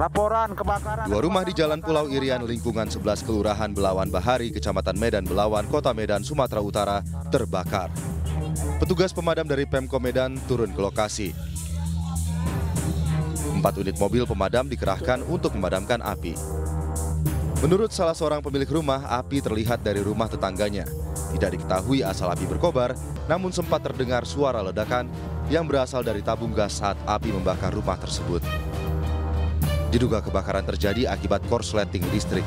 Laporan kebakaran. Dua rumah di Jalan Pulau Irian, lingkungan 11 Kelurahan Belawan Bahari, Kecamatan Medan Belawan, Kota Medan, Sumatera Utara, terbakar. Petugas pemadam dari Pemko Medan turun ke lokasi. Empat unit mobil pemadam dikerahkan untuk memadamkan api. Menurut salah seorang pemilik rumah, api terlihat dari rumah tetangganya. Tidak diketahui asal api berkobar, namun sempat terdengar suara ledakan yang berasal dari tabung gas saat api membakar rumah tersebut. Diduga kebakaran terjadi akibat korsleting listrik.